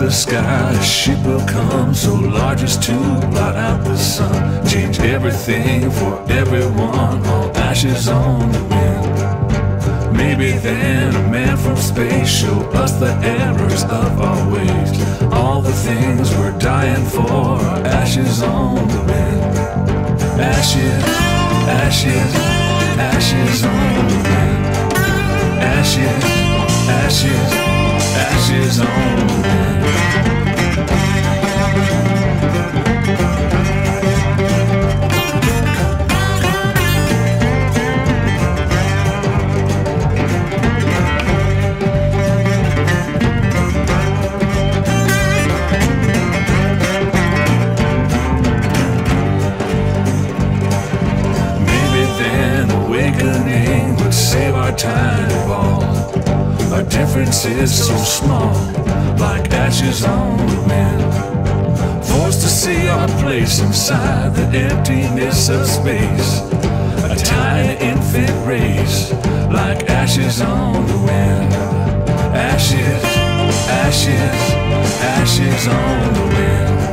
the sky, a ship will come so large as to blot out the sun. Change everything for everyone, all ashes on the wind. Maybe then a man from space show us the errors of our ways. All the things we're dying for, ashes on the wind. Ashes, ashes on the wind. Our difference is so small, like ashes on the wind. Forced to see our place inside the emptiness of space. A tiny infant race, like ashes on the wind. Ashes, ashes, ashes on the wind.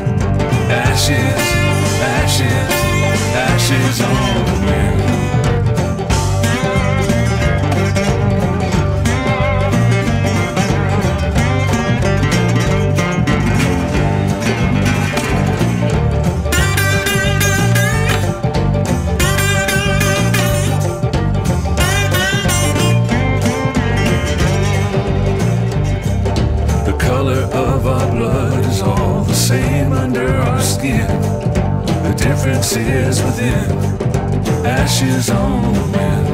Color of our blood is all the same under our skin. The difference is within, ashes on the wind.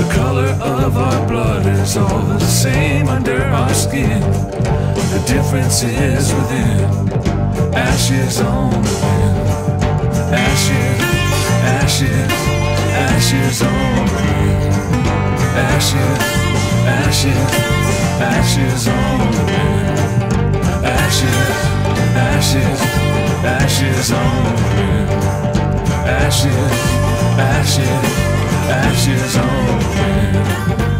The color of our blood is all the same under our skin. The difference is within, ashes on the wind. Ashes, ashes, ashes on the wind. Ashes, ashes, ashes on the wind. Ashes, ashes, ashes on the